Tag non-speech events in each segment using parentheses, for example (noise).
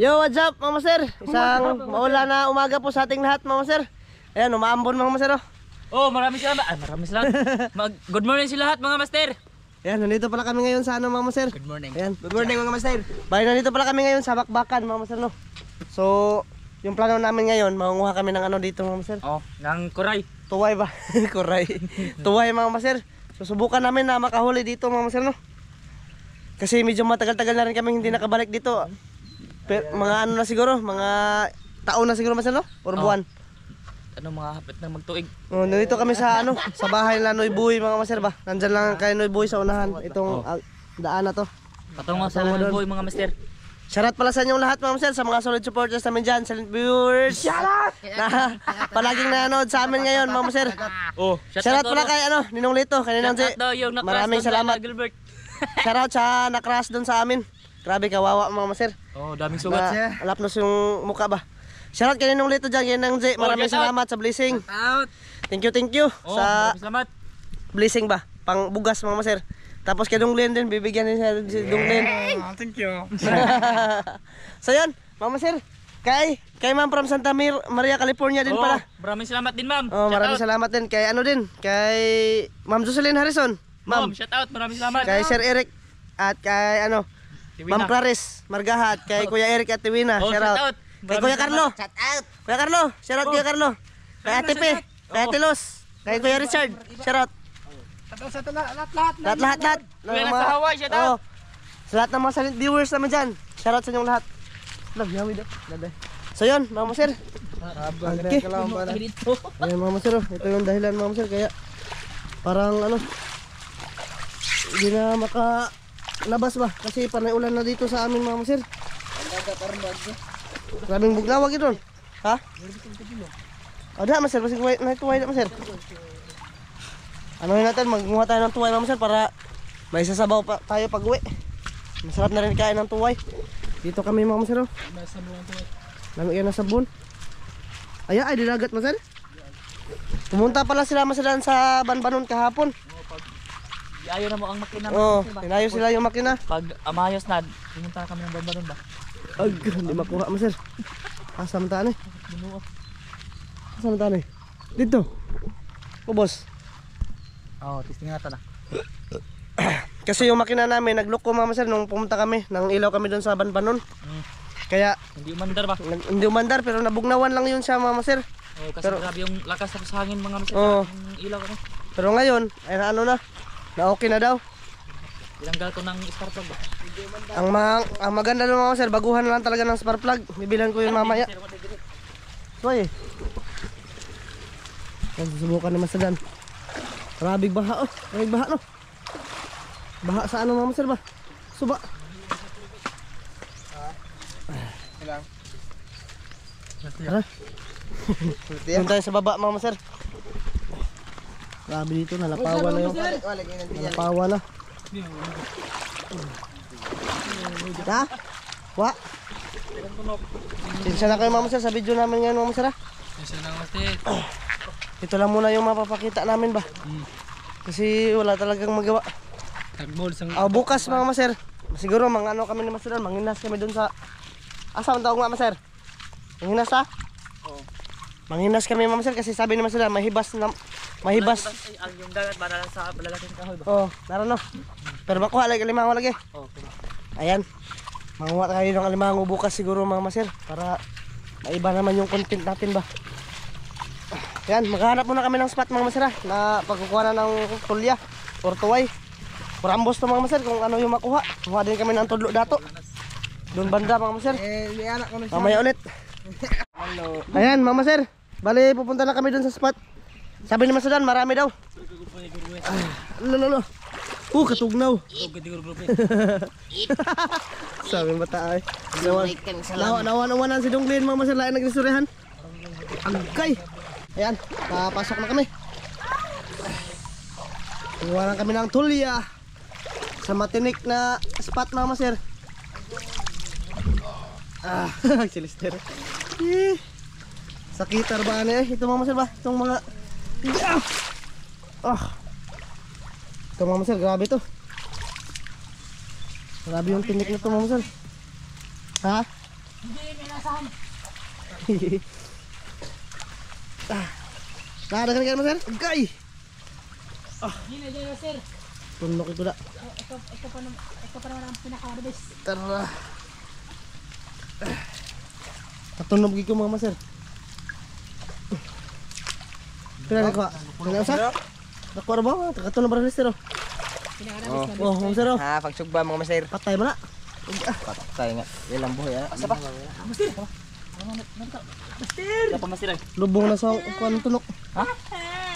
Yo, what's up mga master? Isang maula na umaga po sa ating lahat mga master. Ayan, umaambon mga master. oh. Oh, maraming salamat. Ay, maraming salamat. (laughs) Mag good morning sa lahat mga master. Ayan, nandito pala kami ngayon sa ano mga master. Good morning. Ayan, good morning mga master. Bali, nandito pala kami ngayon sa Bakbakan mga master no. So, yung plano namin ngayon, mangunguha kami ng ano dito mga master. Oh, ng kuray. Tuway ba? (laughs) Kuray. (laughs) Tuway mga master. Susubukan namin na makahuli dito mga master no. Kasi medyo matagal-tagal na rin kami hindi nakabalik dito. Pero, mga ano na siguro, mga taon na siguro master no? Or Oh. buwan. Ano mga hapit ng magtuig. Oh, nandito kami sa ano, sa bahay nila Noy Buhay mga master ba. Nandyan lang kay Noy Buhay sa unahan itong ah, daan na to. Patungo sa Patungo mga doon. boy mga master. Shoutout pala sa inyong lahat mga master sa mga solid supporters namin dyan, silent viewers. Shoutout! Na palaging nanonood sa amin ngayon mga master. Oh, Shoutout pala kay ano, Ninong Lito, daw yung nakras Maraming doon kay salamat. Gilbert. Shoutout sa nakras doon sa amin. Grabe kawawa mga master. Oh, daming sugat. Na, alapnos yung mukha ba. Shoutout kay Ninong Lito dyan, kaninang J. Oh, Maraming shoutout. salamat sa blessing. Out. Thank you, thank you Oh, sa maraming salamat. blessing ba? Pang bugas mga maser. Tapos kay Dunglin din, bibigyan din siya si Dunglin. thank you. (laughs) so yan, mga maser. Kay, kay ma'am from Santa Mir, Maria, California din oh, pala. maraming salamat din, ma'am. Oh, Shout maraming out. salamat din. Kay ano din, kay Ma'am Jocelyn Harrison. Ma'am, Ma'am, shout out. Maraming salamat. kay Sir Eric at kay ano, Tiwina. Ma'am Clarice Margaha at kay Kuya Eric at Tiwina. Oh, shout out. out. Kay Kuya Carlo. Shout out. Kuya Carlo, shout out Kuya Carlo. Kay Ate Pe, kay Ate Luz, kay Kuya Richard, shout out. Lahat, lahat, lahat. Kuya nasa Hawaii, shout out. Sa lahat ng mga silent viewers naman dyan. Shout out sa inyong lahat. Love, yawi daw. So yun, mga masir. Okay. Ayan mga masir, oh. ito yung dahilan mga masir. Kaya parang ano, hindi na makalabas ba? Kasi panay ulan na dito sa amin mga masir. Maraming buglawag ito. Ha? Ada masir, kasi kuwait na tuway na masir. Ano yun natin, magmuha tayo ng tuway mga masir para may sasabaw pa tayo pag uwi. Masarap na rin kain ng tuway. Dito kami mga masir. oh. Lamig yan ng sabon. Ay, ay, dinagat masir. Pumunta pala sila masilan sa Banbanon kahapon. Ayaw na mo ang makina. Oo, oh, inayos sila yung makina. Pag amayos na, pumunta kami ng bamba doon ba? Ag, hindi makuha masir. Asa man taan eh? Asa man taan eh? Dito. O boss. Oh, testing nga na. Kasi yung makina namin, nagloko mga masir nung pumunta kami. Nang ilaw kami doon sa Banbanon. Mm. Kaya, Hindi umandar ba? nag- hindi umandar pero nabugnawan lang yun siya mga masir. Oh, kasi Pero- grabe yung lakas sa hangin mga mister. Oo. Yung ilaw ano. Pero ngayon, ay ano na. Na okay na daw. Tinanggal ko ng spark plug ba? Ang, ma ang maganda doon mga masir, baguhan na lang talaga ng spark plug. Bibilan ko yun mamaya. Soy. Yan, susubukan naman sa dan. Marabig baha oh. Marabig baha no. Baha sa ano mga sir ba? Suba. Tara. Doon tayo sa baba mga sir. Grabe dito, nalapawa na yung nalapawa na. Ha? Wa? Sinsya na kayo mga sir sa video namin ngayon mga sir ha? Kasi na mister. (clears throat) Ito lang muna yung mapapakita namin ba? Kasi wala talagang magawa. Tagmol sang Ah, bukas mga maser. Siguro mga ano kami ni Master, manginas kami doon sa Asa man tawag nga Maser? Manginas ta? Oo. Manginas kami mga Maser kasi sabi ni Maser mahibas na mahibas. Ay, ang yung dagat para lang sa palalaking kahoy ba? Oh, naro no. Pero makuha lagi limango lagi. Oh, Ayan. Manguha tayo ng alimango bukas siguro mga Maser para maiba naman yung content natin ba. Yan, maghanap muna kami ng spot mga Maser ha, na pagkukuha na ng tulya or tuway. Porambos to mga Maser kung ano yung makuha. Kuha din kami ng tudlo dato. Doon banda mga Maser. Eh, may anak ko na Mamaya ulit. (laughs) Ayan, Mama Sir. Bali, pupunta na kami dun sa spot. Sabi ni Masudan, marami daw. Ah, Lolo, lolo. Uh, katugnaw. (laughs) Sabi bata ay. Nawa, nawa, nawa, nawa na si Dunglin, Mama Sir. Lain nagristoryahan. Agkay. Ayan, papasok na kami. Iwan lang kami ng tulya. Sa matinik na spot, Mama Sir. Ah, (laughs) si Lister. Eh, sakitar ba ano eh? Ito mga masir ba? Itong mga... Ah! Ah! Ito mga grabe to. Grabe yung tinik na ito mga. Ha? Hindi, may nasahan. (laughs) ah. Nakadagan ka master? Agay! Hindi na dyan, sir. Tunok ito na. Ito, ito pa naman, ito pa naman ang pinaka-harvest. Tara. Katunog ko mga master. Pila na ko? Pila usa? Nakuha na ba? Katunog ba rin? Pinaka-harvest na. Oh, mga master oh. Ha, pagsugba mga master. Patay mo na. Patay nga. Ilang buhay ah. Asa pa? Master! Ito pa, master. Lubong na sa kuan tunok. Ha?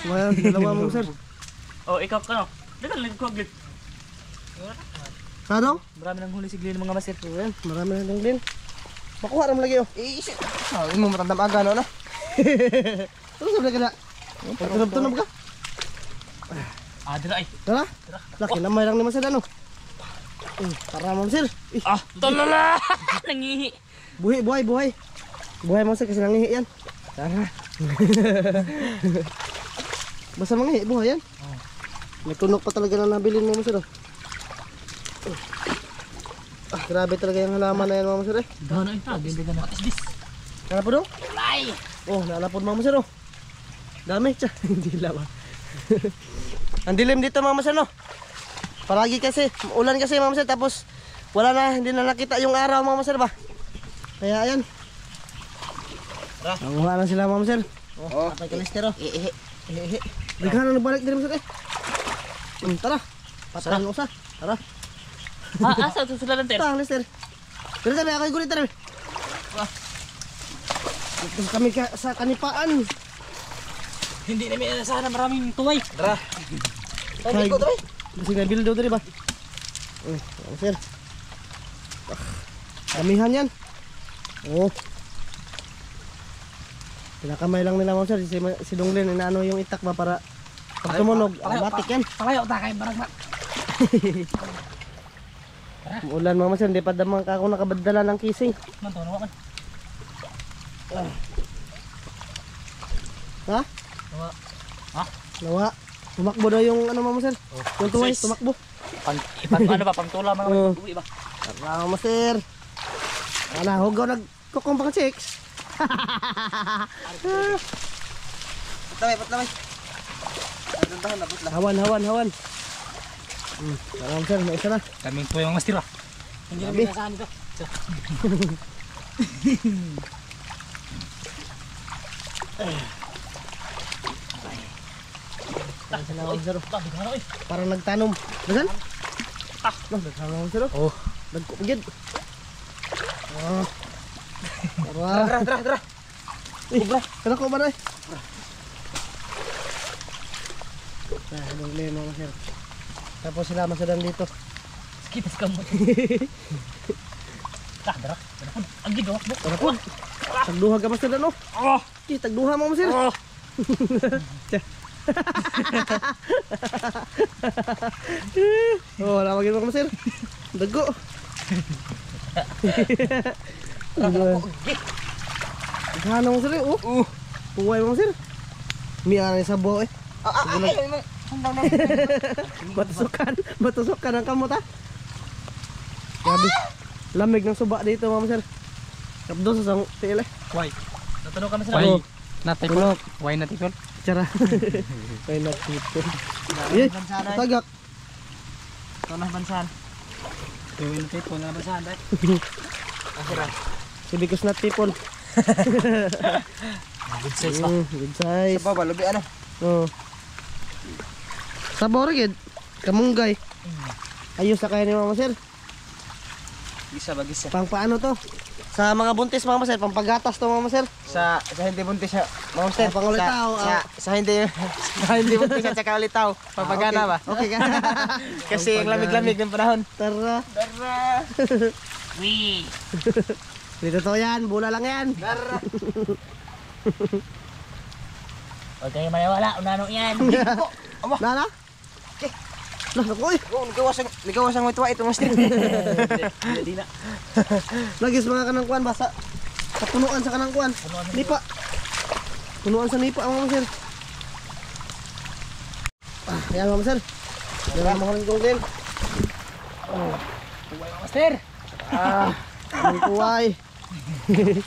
Ngayon, dalawa mga master. Oh, ikaw ka no? Dagan lang ko aglit. Ano? Marami nang huli sigli ng mga master. Ayan, marami na ng din. Makuha naman lagi oh. Eh. Ah, mo matandam aga no na. (laughs) Ano sabi ka na? Tunog-tunog ka? Ah, dira ay. Tara. Laki na may lang naman sila no. Eh, tara mga master. Eh, Ah, tolala! (laughs) Nangihi. buhay, buhay, buhay. Buhay mga master kasi nangihi yan. Tara. (laughs) Basta mangihi, buhay yan. May tunok pa talaga na nabilin mga master oh. Ah, grabe talaga yung halaman na yan mga master eh. Gano ito? Ganda gana. What is this? Nala po dong? Fly! Oh, nalapod master oh. Dami, tsa. (laughs) Hindi lawa. (laughs) Ang dilim dito mga master no. Palagi kasi, ulan kasi mga master tapos wala na, hindi na nakita yung araw mga master ba. Kaya ayan. Tara. Nanguha na sila mga master. Oh. Patay ka listero. Iihi. Hehe. Bigla na nagbalik din master eh. Hmm, tara. Patay mo sa. Tara. Ah, asa susulan ng ter? Tara, lister. Pero tabi, ako yung gulit tabi. Tapos kami ka, sa kanipaan. Hindi na may nasahan na maraming tuway. Tara. Ay, ko tabi. Kasi nga bildo tadi ba? Eh, ang sir. Ah, Damihan yan. Oh. Pinakamay lang nila mga sir. Si, si Donglin, inaano yung itak ba para pag tumunog, automatic yan. Palayo ta kay barang ba. (laughs) Ulan mga sir, hindi pa damang ka ako nakabadala ng kising. Man to no kan. Ha? Nawa. Nawa. Tumakbo daw yung ano mga sir. Yung tuway, Sis. tumakbo. Pang ipan ano ba pangtula mga Oo. uwi ba? Tara mga sir. Ana, hugaw nagkukong pang chicks. Patlamay, patlamay. Na putla. Hawan, hawan, hawan. Hmm, tara sir, may isa na. Kaming po yung master ba. Hindi na Grabe. may nasahan (laughs) Tara sila mga sir. Ta bigano eh. Parang nagtanom. Dagan? Ah. No, nagtanom mga sir. Oh. Nagkupagid. Ah. Tara. Tara, tara, tara. Eh, Kala ko ba na eh? Ah, anong lemo mga sir. Tapos sila masadang dito. Kita sa kamot. Ta dara. Dara po. Ang gido mo. Tara po. Tagduha ka master ano? Oh. Eh, tagduha mo sir. Oh. (laughs) (laughs) Oh, wala magiging mga sir. Dago. (laughs) Gana mo sir eh. Oh. Uh. Puway mo sir. Miya na sa buho eh. Ah, ah, ay, ay, ay. Sundang na. (laughs) Matusukan. Matusukan ang kamot ha. Grabe. Lamig ng suba dito mga sir. Kapdo sa sang tiil eh. Why? Natunog kami sa Why? loob. Tulog. Why na Why not dito? Eh, tagak. Tanah bansan. Gawin (laughs) na tayo na basahan dai. Asira. Sibikos (laughs) na people. Good size ba. Mm, good size. Sa baba, lubi ano? Oh. Sabor gid. Kamunggay. Ayos sa kaya ni Mama Sir. Gisa ba, gisa. Pang paano to? Sa mga buntis Mama Sir, pang paggatas to Mama Sir. Sa sa hindi buntis siya. Monster. Ah, pangulitaw, Sa, ah. sa, sa hindi (laughs) sa hindi buntis siya tsaka ulitaw. Papagana ba? Okay ka. (laughs) Kasi ang lamig-lamig ng panahon. Tara. Tara. (laughs) Wee. Dito to yan, bula lang yan. Tara. Huwag kayo maniwala, unano yan. Na na? Okay. Lah, nakoy. Oh, nagawas ang nagawas ang itong string. Na. (laughs) Lagi sa mga kanang kuan basa. Katunuan sa kanang kuan. Nipa. Tunuan sa nipa mga sir. Ah, ayan mga sir. Ayan mga rin golden. Oh. Tuway mga sir. Ah, ang tuway. (laughs)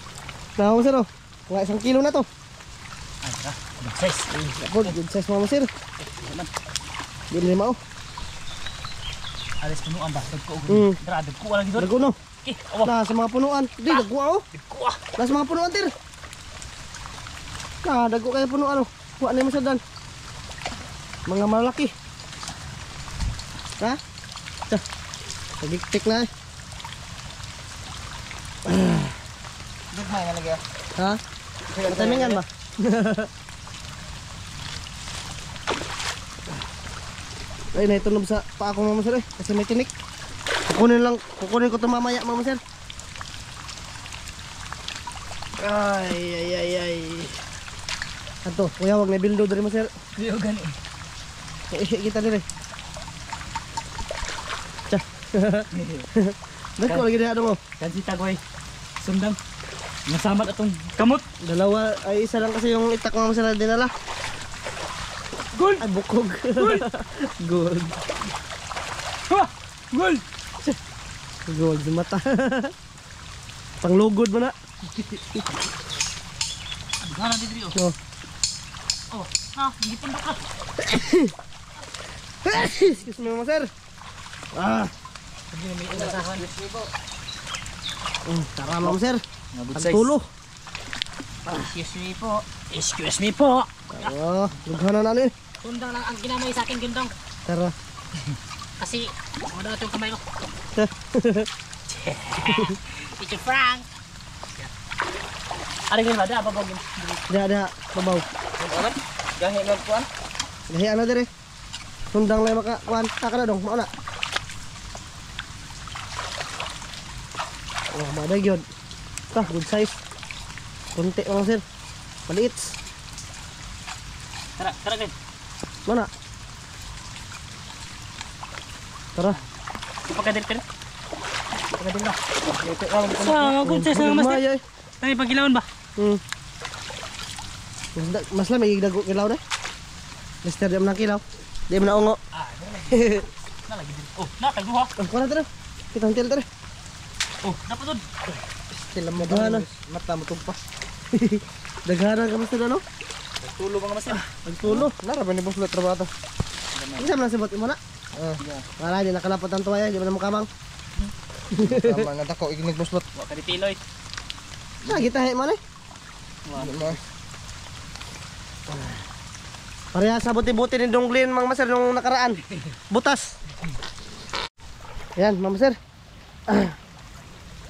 Nah, mga sir oh. Kuha isang kilo na to. Good size. Good size mga sir. Dili mo. Oh. Alis punuan ba? Dagko. Mm. Tara, dagko wala gid. Dago no. Okay, awa. Na sa mga punuan. Di dago oh. Dagko ah. Na sa mga punuan tir. Na dago kaya punuan oh. Kuha ni mo sir dan. Mga malaki. Ha? Ta. Pagiktik na eh. Gagmay nga lagi. ah. Ha? Tamingan ba? Ay, naitunog sa paa ko mama sir eh. Kasi may tinik. Kukunin lang, kukunin ko ito mamaya mama sir. Ay, ay, ay, ay. Ato, kuya, wag na bildo dari mo sir. Kuya gani. Eh, kita dire. Tsa. (laughs) Dako lagi dia mo. Kan si Tagoy. Sundang. Nasamat atong kamot. Dalawa, ay isa lang kasi yung itak mama sir na dinala. Gol! Ay, bukog. Gold. Ha! Gol! Gold sa mata. Panglugod mo na. Gana di diri oh. Oh. Oh, ha, hindi pundok ka. Excuse me, sir. Ah, Hindi na may inasahan. mm, tara mama sir. Pagtulo. Excuse me po. Excuse me po. Oh, lughanan na ni. Gundong lang ang ginamay sa akin, Gundong. Tara. Kasi, ano daw itong kamay ko. (laughs) It's a. Ada gini ada apa bau? Ada ada bau. Mana? Gahe nol kuan. Gahe ano dere? Tundang lay maka kuan. Kakana dong, mau nak? wah ada gion? Tah, good size. Kuntik langsir. sir. Maliit. Tara, tara. Mana? Tara. Pagkadir ka rin. Pagkadir ka. Ito, alam hmm, ko na. Sa gudsa sa mas. Eh. Tayo pagilawan ba? Hmm. Mas lang may dago kilaw na. Eh. Mister jam nang kilaw. Di mo na ungo. Ah, na lagi (laughs) din. Oh, na kay duha. Ang kuha tara. Kita hantil tara. Oh, dapat dun. Sila mo gana. Mata mo tumpas. (laughs) Daghanan ka mas na no? Tulo mga masin. Nagtulo. Nara ba ni boss lut trabaho? Isa man sibot mo na. Ah, Wala, di nakalapot ang tuwaya. Di mo na mukamang. tama nga dako ignig boss lut. Wa ka di tiloy. Sa, gitahe mo na eh. Pareha sa buti-buti ni Donglin, mga maser, nung nakaraan. Butas. Yan, mga maser. Ah.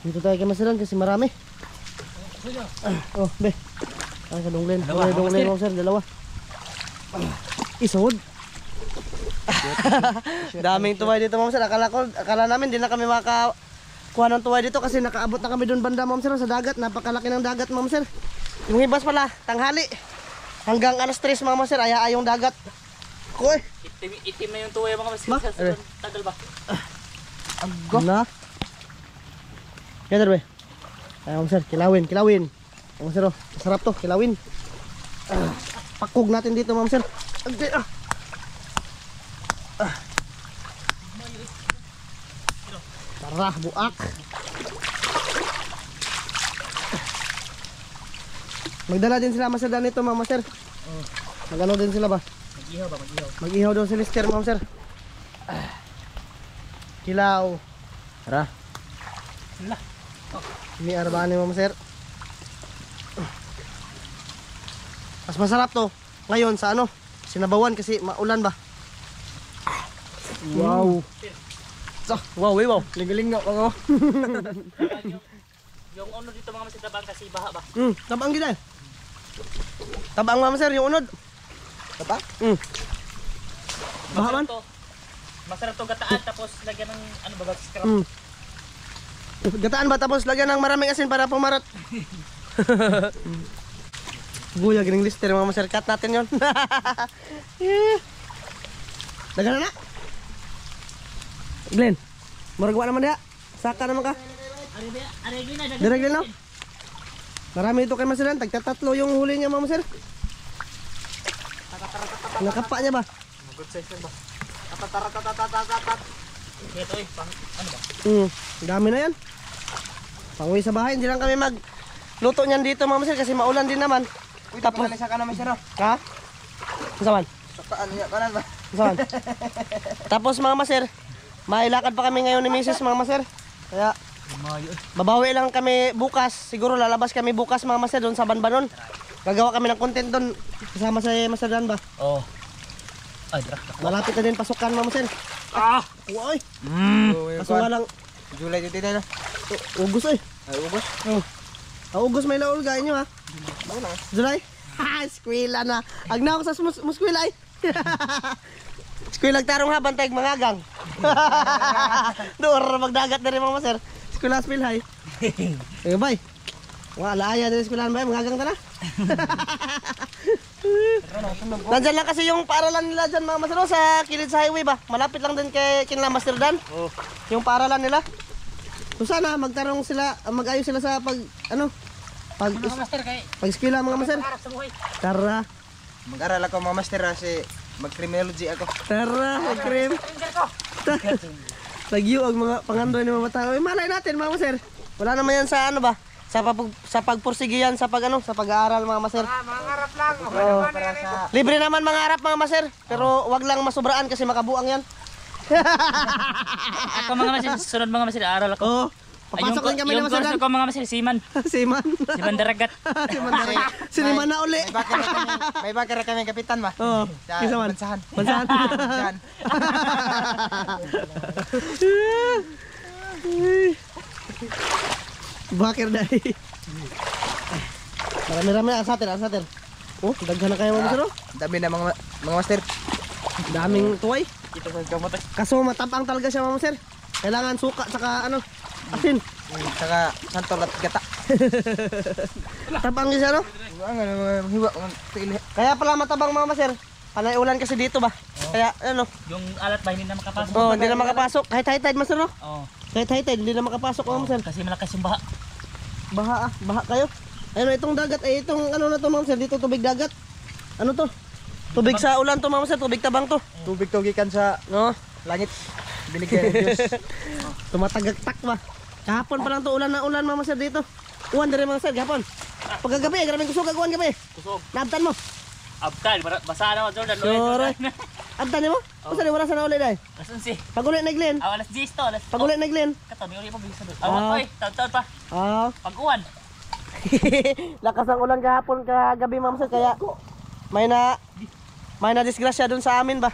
Dito tayo kay maseran kasi marami. Ah, oh, be. Ay, sa Donglin. Dalawa, Donglin, mga mga maser, dalawa. Isod. (laughs) Daming tuway dito, mga maser. Akala, ko, akala namin, di na kami maka kuha ng tuway dito kasi nakaabot na kami doon banda, mga maser, sa dagat. Napakalaki ng dagat, mga maser. Yung ibas pala, tanghali. Hanggang alas 3 mga maser, aya ayong dagat. Koy. Itim, itim na yung tuwa mga masin. Ba? Sa tagal ba? Na. Kaya be. Ay, mga sir, kilawin, kilawin. Mga sir, oh, masarap to, kilawin. Ah, pakog natin dito, mga sir. Agdi, ah. Ah. Tara, buak. Magdala din sila, maser, nito, mga sir. Magano din sila ba? Mag-ihaw ba? Mag-ihaw. Mag-ihaw daw si Lister, ma'am sir. Ah. Kilaw. Tara. Wala. Ini arbaan ni ma'am sir. Mas masarap to ngayon sa ano? Sinabawan kasi maulan ba? Wow. So, wow, eh, wow. Lingaling nga ako. (laughs) Yung ano dito mga masin tabang kasi baha ba? Mm, tabang gid eh. Tabang ma'am sir, yung unod. Tapa? Mm. Baha man? Masarap to. Gataan tapos lagyan ng ano ba ba scrap. Mm. Gataan ba tapos lagyan ng maraming asin para pumarat? (laughs) Buya gining lister mga maser cut natin yon. Dagan na na. Glenn. Murag wa naman dia. Saka naman ka. Ari ba? Ari gina dagan. Dire Glenn no. Marami ito kay Maseran, tagtatatlo yung huli niya mga maser. Nakapa niya ba? Good size ba? Ito eh, ano ba? Hmm, dami na yan. Panguwi sa bahay, hindi lang kami mag luto niyan dito mga master kasi maulan din naman. Uy, Tapos- sa ka naman sir. oh. Ha? Saan? Sa paan niya kanan ba? Saan? Tapos mga master, mailakad pa kami ngayon ni Mrs. mga master. Kaya babawi lang kami bukas. Siguro lalabas kami bukas mga master doon sa Banbanon. Gagawa kami ng content doon kasama sa Master Dan ba? Oh. Ay, dra. Malapit na din pasukan mga master. Ah! Uy, Mm. kaso nga lang July dito u- ugos eh. Ay, ubos. Oh. Ah, ugos may laul gaya nyo ha. Lang. July? Ha, skwila na. Agna ako sa mus muskwila ay. (laughs) Skwila tarong ha, bantay mangagang. (laughs) Doon, magdagat na rin mga maser. Skwila spil hay. (laughs) Eh, bay. Wala aya din skwila bay, mangagang ta na. Nandyan lang kasi yung paaralan nila dyan mga maser oh, sa kilid sa highway ba? Malapit lang din kay kinila Master Dan. Oh. Yung paaralan nila. So sana magtarong sila, mag-ayos sila sa pag, ano, pag, master kay pag eskwela mga buhay. Tara. Mag-aral ako mga master kasi mag-criminology ako. Tara, ko. (laughs) Lagyo ang mga pangandoy ng mga tao. Eh, malay natin mga maser. Wala naman yan sa ano ba? Sa, pag, sa pagpursige yan, sa pag ano, sa pag-aaral mga maser. Mangarap lang. Para sa... Libre naman mangarap mga maser. Pero wag lang masubraan kasi makabuang yan. Ako mga master, sunod mga master, aral ako. Oo. Papasok din kami yung ng maser. course ko mga master, siman. (laughs) Siman. Siman daragat. (laughs) Siman rin. Siniman na uli. May bakit na kami, may bakit na kami kapitan ba? Oo. Sa Kisa man. bansahan. Bansahan. Bansahan. (laughs) Bakir dahil. Marami-rami ang satir, ang satir. Oh, daghan na kayo mga maser. oh. Dami na mga mga master. Daming tuway. Sa kamote. Kaso matapang talaga siya mga sir. Kailangan suka saka ano, asin. Saka santol at gata. (laughs) Tapang siya no? Ano. Kaya pala matabang mga sir. Panay ulan kasi dito ba? Kaya ano, Yung alat ba, hindi na makapasok. oh, hindi na makapasok. Kahit high tide master no? Oo. Kahit high tide, hindi na makapasok mga sir. Kasi malakas yung baha. Baha ah, baha kayo. Ayun itong dagat, eh itong ano na to mga sir, dito tubig dagat. Ano to? Tubig sa ulan to mga sir, tubig tabang to. Tubig to gikan sa No? langit. Binigyan ng Diyos. (laughs) Tumatagaktak ba? Kahapon pa lang to ulan na ulan mga sir dito. Uwan dire mga sir, kahapon. Pagkagabi, grabe kusog ang uwan gabi. Kusog. Nabtan mo. Bara- basa na ako Jordan. Sure. Abtan mo? Basta ni wala sa nauli dai. Asan si? Pag uli na Glenn. Ah, alas 10 to, alas Pag uli na Glenn. Kato, may uli pa bisa. Ah. Ah, oy, taon-taon pa. Ah. Pag-uwan. (laughs) Lakas ang ulan kahapon kagabi ma'am sir kaya may na may na disgrasya doon sa amin ba?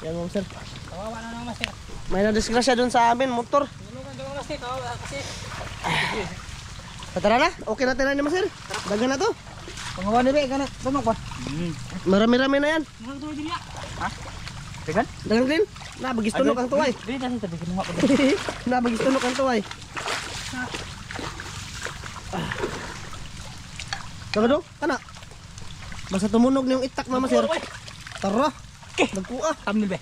Yan ma'am sir. Kawawa na naman master. May na disgrasya doon sa amin motor. Tara na, okay na tayo na ma'am sir. Dagan na to. Pangawa ni Be, kana. Tumak ba? Hmm. Marami-rami na yan. Ano to din ya? Tigan? Dagan Glenn. Nabagis tunok ang tuway. Dili. Nabagis tunok ang tuway. Dagan do, kana. Basta tumunog na yung itak mama sir. Tara. Nagkuha. Thumbnail be.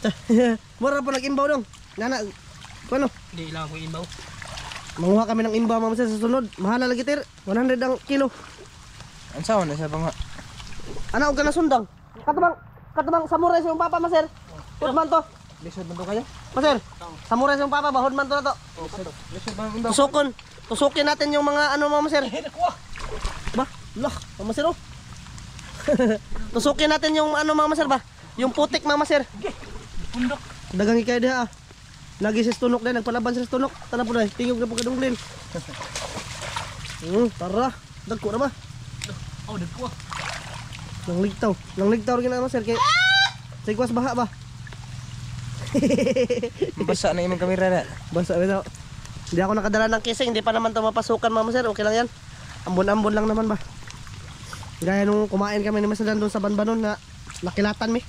(laughs) Mura pa nag-imbaw dong. Nana, ano? Di lang ako imbaw. Manguha kami ng imbaw mama sir sa sunod. Mahal na lagi tir. 100 ang kilo. Ang saon na sa banga. Ano ka na sundang? Katubang, katubang samurai sa yung papa ma sir. Hudman to. Lisod man to kayo? Ma sir. Samurai sa yung papa ba? Hudman to na to. Lisod man ang Tusukon. Tusukin natin yung mga ano mama sir. Ba? Lah, mama sir oh. (laughs) Tusukin natin yung ano mama sir ba? Yung putik mama sir. Pundok. Dagang ikay diha ah. Lagi sa stunok din, nagpalaban sa stunok. Tana po dahil, tingog na po kadunglin. (laughs) Hmm, tara. Dagko na ba? Oh, dagko. Nang ligtaw. Nang ligtaw rin na sir. Kay... Sa ikwas baha ba? (laughs) Basa na imong kamera na. Basta bitaw. Hindi ako nakadala ng kising, hindi pa naman ito mapasukan mama sir. Okay lang yan. Ambon-ambon lang naman ba? Gaya nung kumain kami ni Masadan doon sa Banbanon na nakilatan mi.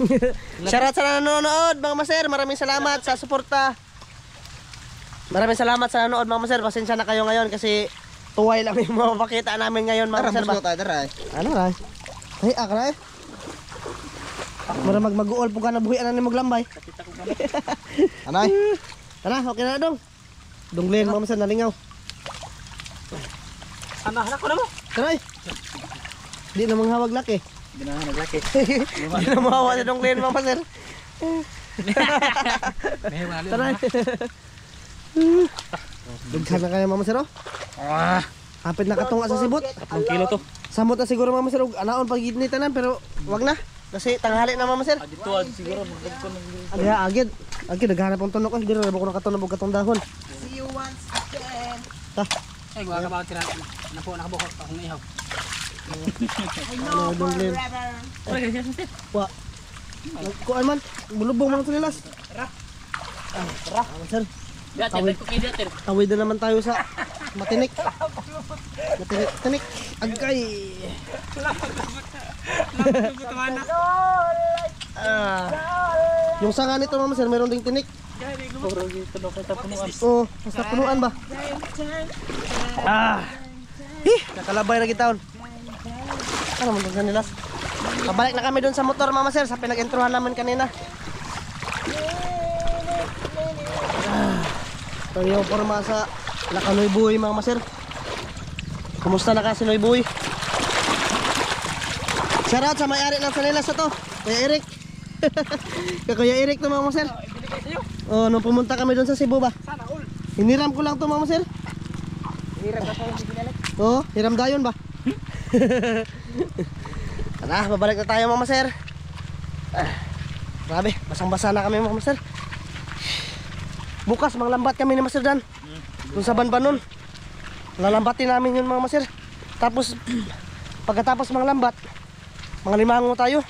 (laughs) Shoutout sa nanonood mga maser. Maraming salamat sa suporta. Maraming salamat sa nanonood mga maser. Pasensya na kayo ngayon kasi tuway lang yung mapapakita namin ngayon mga Tara, maser musko tayo, tara. eh. Ano ray? Ay, akra eh. Mara mag mag-uol po ka na buhi na ni maglambay. (laughs) Anay? (laughs) Tara, okay na dong. Dunglen, mga maser, nalingaw. Ano, anak ko na mo. Tara eh. Di na manghawag laki. Hindi na naglaki. Di (laughs) (laughs) (laughs) na mahawa na dunglen, mga maser. Tara eh. Dughan na kayo mga sir oh. Ah, Hapit na katunga sa sibot. tatlong kilo to. Samot na siguro mga sir. Anaon pag tanan pero wag na. Kasi tanghali na mga sir. Dito ah, siguro magdag ko ng ya, agad. Agad naghanap ang tunok. Hindi rin ko nakatunog og katong dahon. See you once again. Ta. Ay, gwa ka ba tira na po nakabuko akong ihaw. Ano dong lin. Wa. Kuan man. Bulubong man sila. Ra. Ra. Sir, Dati, ko kay dati. tawid na naman tayo sa (laughs) matinik. Matinik, tinik. Agkay. Ah. Yung sanga nito mama sir, meron ding tinik. Kita. Oo, basta punuan ba? Ah. Hih, nakalabay na gitaon. Ano mo sa nila? Pabalik na kami doon sa motor mama sir, sa pinag-introhan namin kanina. Ah. Ito yung forma sa Lakanoy Buhay mama sir. Kumusta na ka si Noy Buhay? Shoutout sa may-ari ng Sanilas na to, Kuya Eric. (laughs) Kaya Kuya Eric to mama sir. Oh, nung pumunta kami doon sa Cebu ba? Sana all. Hiniram ko lang to mama sir. Hirap ka sa hindi. Oo, hiram dayon ba? (laughs) Tara, babalik na tayo mama sir. Ah, grabe, basang-basa na kami mama sir. Bukas manglambat kami ni Master Dan. Doon sa Banbanon. Lalambatin namin yun mga master. Tapos (clears throat) pagkatapos manglambat, mga limango tayo.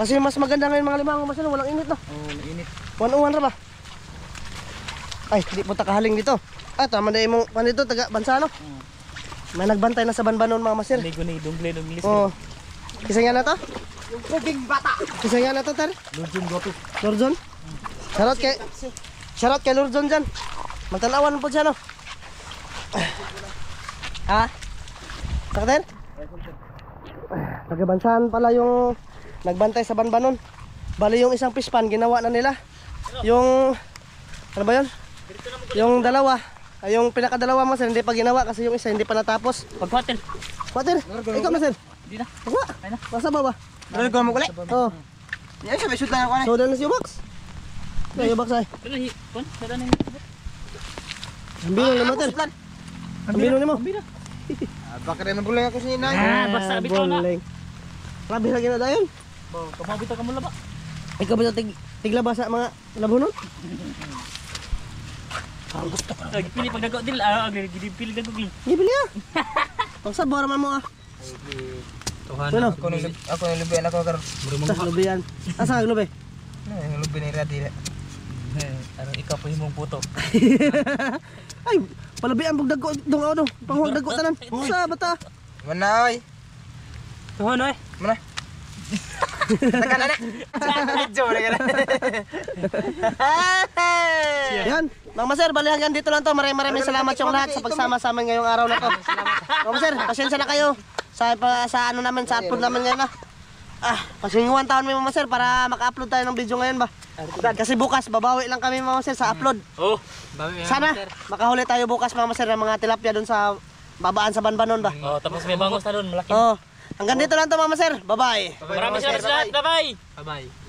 Kasi mas maganda ngayon mga limango master, walang init no. Oh, mainit. One ra ba? Ay, di po takahaling dito. Ah, tama na imong pan dito taga Bansano. May nagbantay na sa Banbanon mga master. Ligo ni dungle ng English. Oh. Kisa nga na to? Yung puging bata. Kisa nga na to, tar? Lujun goto. Lord John? Shoutout kay Shoutout kay Lord John dyan. Magtanawan po siya, no? Ha? Sakter? Taga-bansahan pala yung nagbantay sa Banbanon. Bali yung isang fish pan, ginawa na nila. Yung, ano ba yun? Yung dalawa, ay yung pinakadalawa mo sir, hindi pa ginawa kasi yung isa hindi pa natapos. Pagkwater. Water, ikaw na sir. Di na. Wala, Ay na. nasa ba ba? Dali ko mo kuli. Oo. Yan siya, may shoot lang ako na. So, na si Ubax. Kaya Ubax ay. Pero hi, kon, na Ang binong ni Mater. Ang binong ni mo. (laughs) Ah, Baka rin mabulay ako sa inay. Ah, basta bitaw na. Grabe lagi na dayon. Bo, kamabita ka mo laba. Ikaw ba tig tiglaba sa mga labunon? (laughs) Lagi pili pag dago dil, ah, gidi pili dago gi. Gibili ah. Ang (laughs) sabor man mo ah. Tuhan. Ano? Ako nung ako nung lubian ako karon. Tas lubian. Asa ang lubi? Nah, yung lubi ni Radi. Ano ikaw po himong puto. (laughs) Ay, palabian pag dagko dong ako dong. Panghuwag dagko tanan. Usa bata. Mana oy? Tuhan oy. Mana? Tekan na. Jow na kana. Yan. Mga sir, bali hanggang dito lang to. Maraming maraming salamat yung lahat sa pagsama sa amin ngayong araw na to. Mga sir, pasensya na kayo sa pa, sa ano namin, sa upload namin ngayon na. Ah, pasinguan taon may mga sir para maka-upload tayo ng video ngayon ba? Kasi bukas babawi lang kami mga sir sa upload. Oh. Sana makahuli tayo bukas mga sir ng mga tilapia doon sa babaan sa Banbanon ba? Oh, tapos may bangos na doon, malaki. Oh. Hanggang dito lang to mga sir. Bye-bye. Maraming salamat. Bye-bye. Bye-bye.